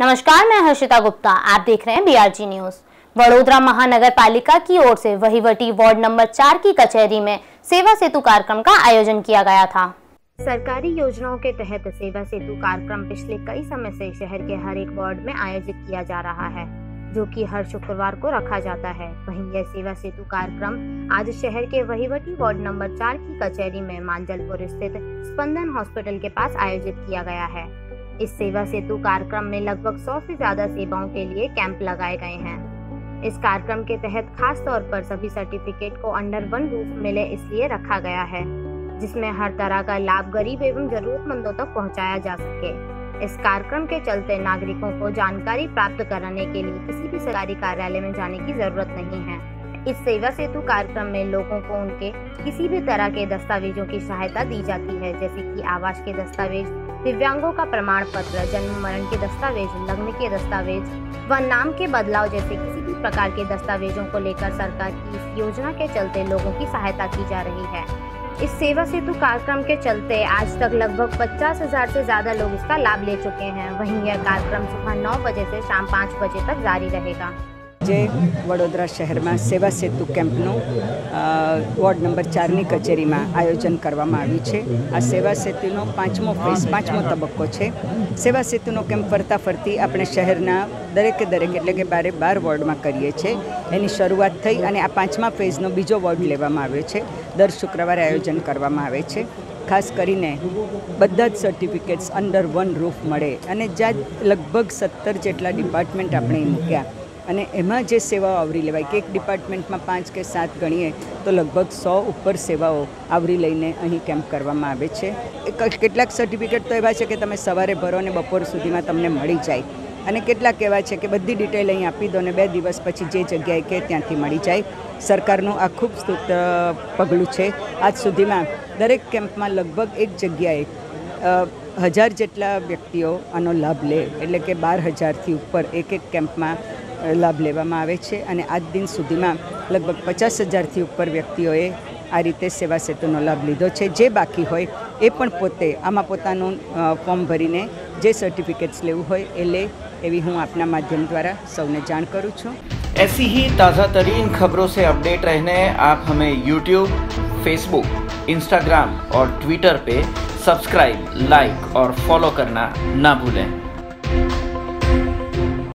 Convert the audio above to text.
नमस्कार, मैं हर्षिता गुप्ता। आप देख रहे हैं बीआरजी न्यूज़ वडोदरा महानगर पालिका की ओर से वहीवटी वार्ड नंबर चार की कचहरी में सेवा सेतु कार्यक्रम का आयोजन किया गया था। सरकारी योजनाओं के तहत सेवा सेतु कार्यक्रम पिछले कई समय से शहर के हर एक वार्ड में आयोजित किया जा रहा है, जो कि हर शुक्रवार को रखा जाता है। वहीं यह सेवा सेतु कार्यक्रम आज शहर के वहीवटी वार्ड नंबर चार की कचहरी में मांजलपुर स्थित स्पंदन हॉस्पिटल के पास आयोजित किया गया है। इस सेवा सेतु कार्यक्रम में लगभग 100 से ज़्यादा सेवाओं के लिए कैंप लगाए गए हैं। इस कार्यक्रम के तहत खास तौर पर सभी सर्टिफिकेट को अंडर वन रूफ मिले इसलिए रखा गया है, जिसमें हर तरह का लाभ गरीब एवं जरूरतमंदों तक पहुँचाया जा सके। इस कार्यक्रम के चलते नागरिकों को जानकारी प्राप्त कराने के लिए किसी भी सरकारी कार्यालय में जाने की ज़रूरत नहीं है। इस सेवा सेतु कार्यक्रम में लोगों को उनके किसी भी तरह के दस्तावेजों की सहायता दी जाती है, जैसे कि आवास के दस्तावेज़ दिव्यांगों का प्रमाण पत्र, जन्म, मरण के दस्तावेज़, लग्न के दस्तावेज़ व नाम के बदलाव जैसे किसी भी प्रकार के दस्तावेजों को लेकर सरकार की इस योजना के चलते लोगों की सहायता की जा रही है। इस सेवा सेतु कार्यक्रम के चलते आज तक लगभग पचास हज़ार से ज़्यादा लोग इसका लाभ ले चुके हैं। वहीं यह कार्यक्रम सुबह नौ बजे से शाम पाँच बजे तक जारी रहेगा। જે વડોદરા શહેરમાં સેવા સેતુ કેમ્પનું વોર્ડ નંબર ચારની કચેરીમાં આયોજન કરવામાં આવ્યું છે. આ સેવા સેતુનો પાંચમો ફેઝ, પાંચમો તબક્કો છે. સેવા સેતુનો કેમ્પ ફરતા ફરતી આપણે શહેરના દરેકે દરેક, એટલે કે બારે બાર વોર્ડમાં કરીએ છીએ. એની શરૂઆત થઈ અને આ પાંચમા ફેઝનો બીજો વોર્ડ લેવામાં આવ્યો છે. દર શુક્રવારે આયોજન કરવામાં આવે છે. ખાસ કરીને બધા જ સર્ટિફિકેટ્સ અંડર વન રૂફ મળે અને જ્યાં લગભગ સત્તર જેટલા ડિપાર્ટમેન્ટ આપણે મૂક્યા અને એમાં જે સેવાઓ આવરી લેવાય, કે એક ડિપાર્ટમેન્ટમાં પાંચ કે સાત ગણીએ, તો લગભગ સો ઉપર સેવાઓ આવરી લઈને અહીં કેમ્પ કરવામાં આવે છે. કેટલાક સર્ટિફિકેટ તો એવા છે કે તમે સવારે ભરો અને બપોર સુધીમાં તમને મળી જાય. અને કેટલાક એવા છે કે બધી ડિટેલ અહીં આપી દો ને બે દિવસ પછી જે જગ્યાએ કે ત્યાંથી મળી જાય. સરકારનું આ ખૂબ પગલું છે. આજ સુધીમાં દરેક કેમ્પમાં લગભગ એક જગ્યાએ હજાર જેટલા વ્યક્તિઓ આનો લાભ લે. એટલે કે બાર હજારથી ઉપર એક એક કેમ્પમાં લાભ લેવામાં આવે છે અને આજ દિન સુધીમાં લગભગ પચાસ હજારથી ઉપર વ્યક્તિઓએ આ રીતે સેવા સેતુનો લાભ લીધો છે જે બાકી હોય એ પણ પોતે આમાં પોતાનું અ, ફોર્મ ભરીને જે સર્ટિફિકેટ્સ લેવું હોય એ લે એવી હું આપના માધ્યમ દ્વારા સૌને જાણ કરું છું ऐसी ही ताज़ा तरीन खबरों से अपडेट रहने आप हमें YouTube, Facebook, Instagram और Twitter पे सब्सक्राइब लाइक और फॉलो करना ना भूलें